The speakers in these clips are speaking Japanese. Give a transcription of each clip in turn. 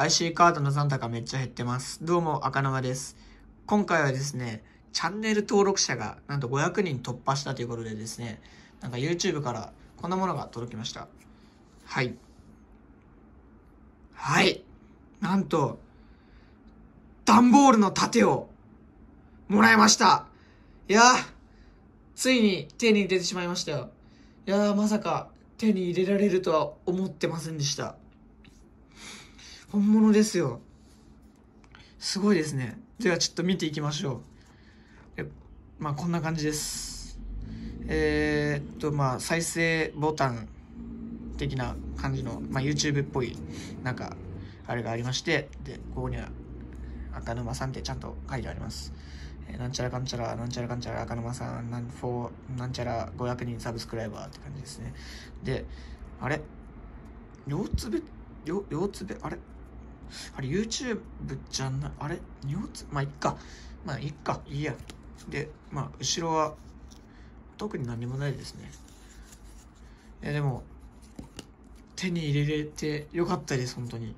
IC カードの残高めっちゃ減ってます。どうも、赤沼です。今回はですね、チャンネル登録者がなんと500人突破したということでですね、なんか YouTube からこんなものが届きました。はい。はい。なんと、段ボールの盾をもらいました。いや、ついに手に入れてしまいましたよ。いや、まさか手に入れられるとは思ってませんでした。本物ですよ。すごいですね。ではちょっと見ていきましょう。えまあこんな感じです。えー、っとまあ再生ボタン的な感じの、まあ、YouTube っぽいなんかあれがありまして、で、ここには赤沼さんってちゃんと書いてあります。えーなんちゃらかんちゃら、なんちゃらかんちゃら、赤沼さん、なん、フォー、なんちゃら500人サブスクライバーって感じですね。で、あれ？両つべ、両、両つべ、あれ？あれ YouTube じゃない、あれ？両つ、まあ、いっか。まあ、いっか。いいや。で、まあ、後ろは、特に何もないですね。いや、でも、手に入れれてよかったです、本当に。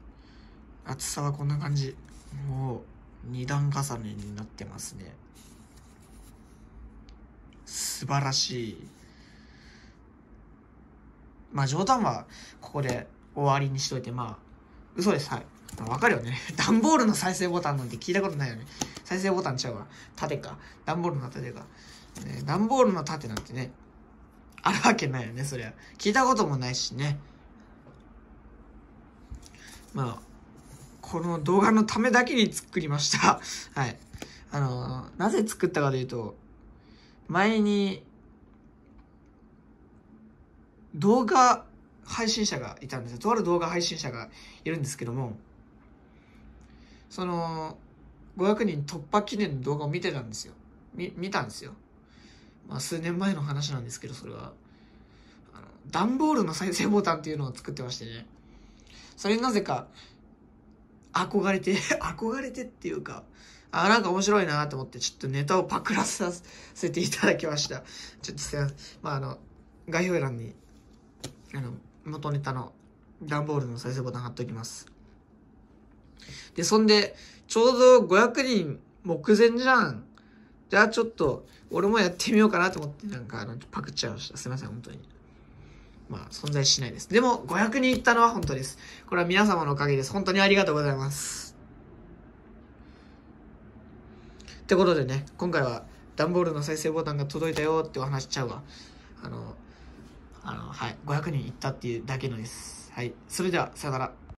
厚さはこんな感じ。もう、二段重ねになってますね。素晴らしい。まあ冗談はここで終わりにしといて、まあ、嘘です、はい。わかるよね。段ボールの再生ボタンなんて聞いたことないよね。再生ボタンちゃうわ。縦か。段ボールの縦か。ね、段ボールの縦なんてね、あるわけないよね、そりゃ。聞いたこともないしね。まあ、この動画のためだけに作りました。はい。あの、なぜ作ったかというと、前に、動画配信者がいたんですよ。とある動画配信者がいるんですけども、その、500人突破記念の動画を見てたんですよ。み、見たんですよ。まあ、数年前の話なんですけど、それは。あの、段ボールの再生ボタンっていうのを作ってましてね。それになぜか、憧れて、憧れてっていうか、あ、なんか面白いなと思って、ちょっとネタをパクらさせていただきました。ちょっとすいません。まあ、あの、概要欄に、あの、元ネタの段ボールの再生ボタン貼っときます。で、そんで、ちょうど500人目前じゃん。じゃあちょっと、俺もやってみようかなと思って、なんか、あの、パクっちゃいました。すいません、本当に。まあ、存在しないです。でも、500人いったのは本当です。これは皆様のおかげです。本当にありがとうございます。ってことでね、今回は、段ボールの再生ボタンが届いたよってお話しちゃうわ。あの、あの、はい、500人いったっていうだけのです。はい。それでは、さよなら。